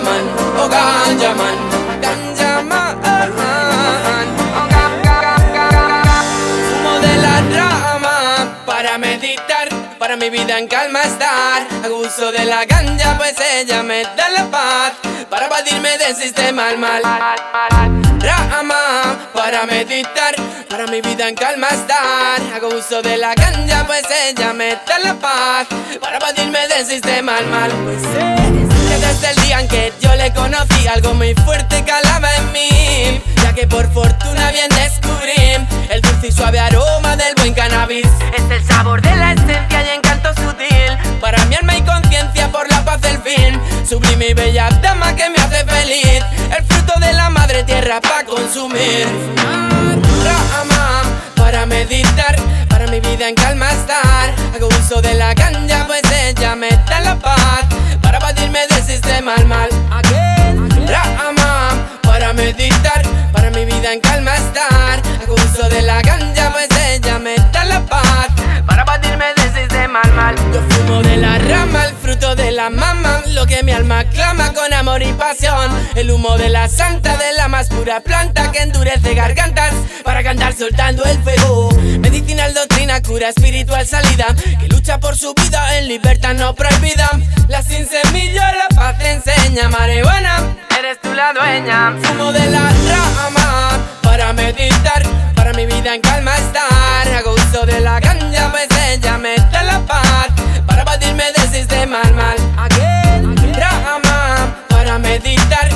ganja oh ganja man, ganja man. Oh. Fumo de la rama para meditar, para mi vida en calma estar. Hago uso de la ganja, pues ella me da la paz para evadirme del sistema al mal. Rama para meditar, para mi vida en calma estar. Hago uso de la ganja, pues ella me da la paz para evadirme del sistema al mal. Pues sé que desde el día en que yo le conocí, algo muy fuerte calaba en mí. Ya que por fortuna bien descubrí el dulce y suave aroma del buen cannabis. Es el sabor de la esencia y encanto sutil. Para mi alma y conciencia por la paz del fin. Sublime y bella dama que me hace feliz. El fruto de la madre tierra para consumir. Meditar, para mi vida en calma estar. Hago uso de la ganja, pues ella me da la paz. Para evadirme del sistema al mal. Rama para meditar, para mi vida en calma estar. Hago uso de la ganja, pues ella me da la paz. Para evadirme del sistema al mal. Yo fumo de la rama, el fruto de la mama. Lo que mi alma clama con amor y pasión. El humo de la santa, de la más pura planta que endurece gargantas. Para cantar soltando el fuego. Medicinal doctrina, cura espiritual salida. Que lucha por su vida en libertad no prohibida. La sin semilla, la paz enseña. Marihuana, eres tú la dueña. Fumo de la rama para meditar. Para mi vida en calma estar. Hago uso de la ganja, pues ella me da la paz. Para evadirme del sistema al mal. Rama para meditar.